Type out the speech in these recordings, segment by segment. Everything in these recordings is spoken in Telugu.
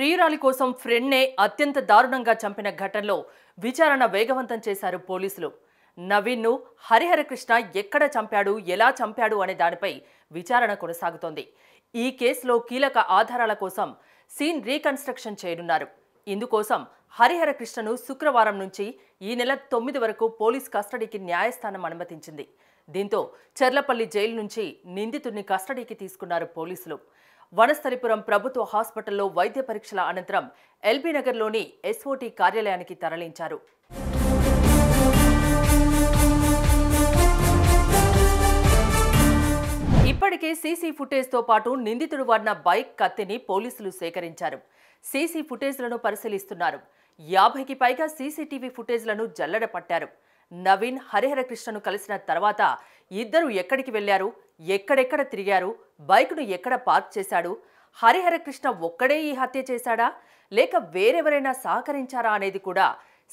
ప్రియురాలి కోసం ఫ్రెండ్నే అత్యంత దారుణంగా చంపిన ఘటనలో విచారణ వేగవంతం చేశారు పోలీసులు. నవీన్ను హరిహరకృష్ణ ఎక్కడ చంపాడు ఎలా చంపాడు అనే దానిపై విచారణ కొనసాగుతోంది. ఈ కేసులో కీలక ఆధారాల కోసం సీన్ రీకన్స్ట్రక్షన్ చేయనున్నారు. ఇందుకోసం హరిహరకృష్ణను శుక్రవారం నుంచి ఈ నెల తొమ్మిది వరకు పోలీస్ కస్టడీకి న్యాయస్థానం అనుమతించింది. దీంతో చెర్లపల్లి జైలు నుంచి నిందితుడిని కస్టడీకి తీసుకున్నారు పోలీసులు. వనస్థలిపురం ప్రభుత్వ హాస్పిటల్లో వైద్య పరీక్షల అనంతరం ఎల్బీ నగర్లోని ఎస్ఓటీ కార్యాలయానికి తరలించారు. ఇప్పటికే సీసీ ఫుటేజ్తో పాటు నిందితుడు వాడిన బైక్ కత్తిని పోలీసులు సేకరించారు. సీసీ ఫుటేజ్లను పరిశీలిస్తున్నారు. యాభైకి పైగా సీసీటీవీ ఫుటేజ్లను జల్లడ పట్టారు. నవీన్ హరిహర కృష్ణను కలిసిన తర్వాత ఇద్దరు ఎక్కడికి వెళ్ళారు? ఎక్కడెక్కడ తిరిగారు? బైక్ను ఎక్కడ పార్క్ చేశాడు? హరిహరకృష్ణ ఒక్కడే ఈ హత్య చేశాడా? లేక వేరెవరైనా సహకరించారా అనేది కూడా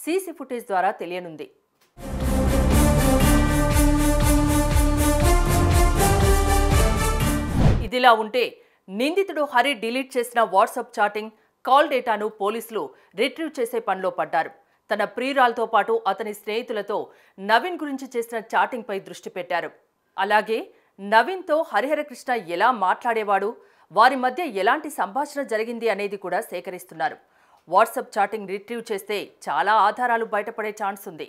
సీసీ ఫుటేజ్ ద్వారా తెలియనుంది. ఇదిలా ఉంటే నిందితుడు హరి డిలీట్ చేసిన వాట్సాప్ చాటింగ్ కాల్ డేటాను పోలీసులు రిట్రీవ్ చేసే పనిలో పడ్డారు. తన ప్రియురాలతో పాటు అతని స్నేహితులతో నవీన్ గురించి చేసిన చాటింగ్పై దృష్టి పెట్టారు. అలాగే నవీన్తో హరిహరకృష్ణ ఎలా మాట్లాడేవాడు? వారి మధ్య ఎలాంటి సంభాషణ జరిగింది అనేది కూడా సేకరిస్తున్నారు. వాట్సాప్ చాటింగ్ రిట్రీవ్ చేస్తే చాలా ఆధారాలు బయటపడే ఛాన్స్ ఉంది.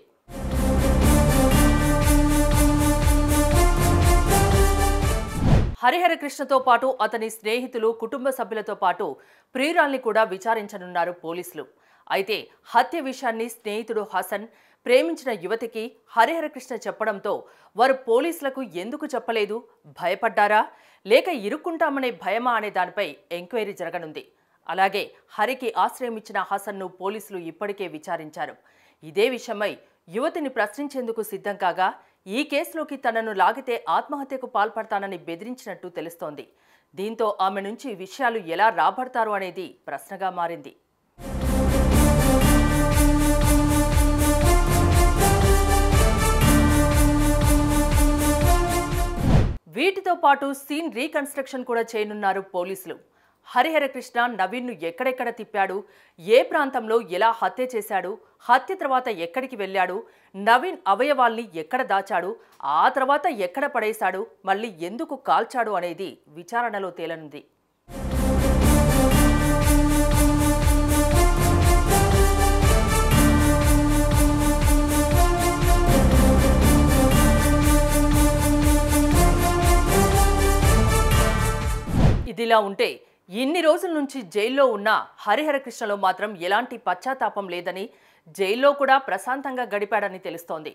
హరిహర కృష్ణతో పాటు అతని స్నేహితులు కుటుంబ సభ్యులతో పాటు ప్రియురాల్ని కూడా విచారించనున్నారు పోలీసులు. అయితే హత్య విషయాన్ని స్నేహితుడు హసన్ ప్రేమించిన యువతికి హరిహరకృష్ణ చెప్పడంతో వారు పోలీసులకు ఎందుకు చెప్పలేదు? భయపడ్డారా? లేక ఇరుక్కుంటామనే భయమా అనే దానిపై ఎంక్వైరీ జరగనుంది. అలాగే హరికి ఆశ్రయం ఇచ్చిన హసన్ను పోలీసులు ఇప్పటికే విచారించారు. ఇదే విషయమై యువతిని ప్రశ్నించేందుకు సిద్ధం కాగా ఈ కేసులోకి తనను లాగితే ఆత్మహత్యకు పాల్పడతానని బెదిరించినట్టు తెలుస్తోంది. దీంతో ఆమె నుంచి విషయాలు ఎలా రాబడతారు అనేది ప్రశ్నగా మారింది. దీంతో పాటు సీన్ రీకన్స్ట్రక్షన్ కూడా చేయనున్నారు పోలీసులు. హరిహర కృష్ణ నవీన్ను ఎక్కడెక్కడ తిప్పాడు? ఏ ప్రాంతంలో ఎలా హత్య చేశాడు? హత్య తర్వాత ఎక్కడికి వెళ్ళాడు? నవీన్ అవయవాల్ని ఎక్కడ దాచాడు? ఆ తర్వాత ఎక్కడ పడేశాడు? మళ్ళీ ఎందుకు కాల్చాడు అనేది విచారణలో తేలనుంది. ఇదిలా ఉంటే ఇన్ని రోజుల నుంచి జైల్లో ఉన్న హరిహరకృష్ణలో మాత్రం ఎలాంటి పశ్చాత్తాపం లేదని జైల్లో కూడా ప్రశాంతంగా గడిపాడని తెలుస్తోంది.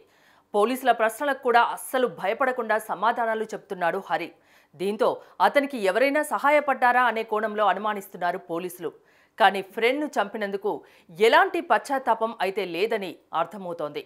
పోలీసుల ప్రశ్నలకు కూడా అస్సలు భయపడకుండా సమాధానాలు చెప్తున్నాడు హరి. దీంతో అతనికి ఎవరైనా సహాయపడ్డారా అనే కోణంలో అనుమానిస్తున్నారు పోలీసులు. కానీ ఫ్రెండ్ను చంపినందుకు ఎలాంటి పశ్చాత్తాపం అయితే లేదని అర్థమవుతోంది.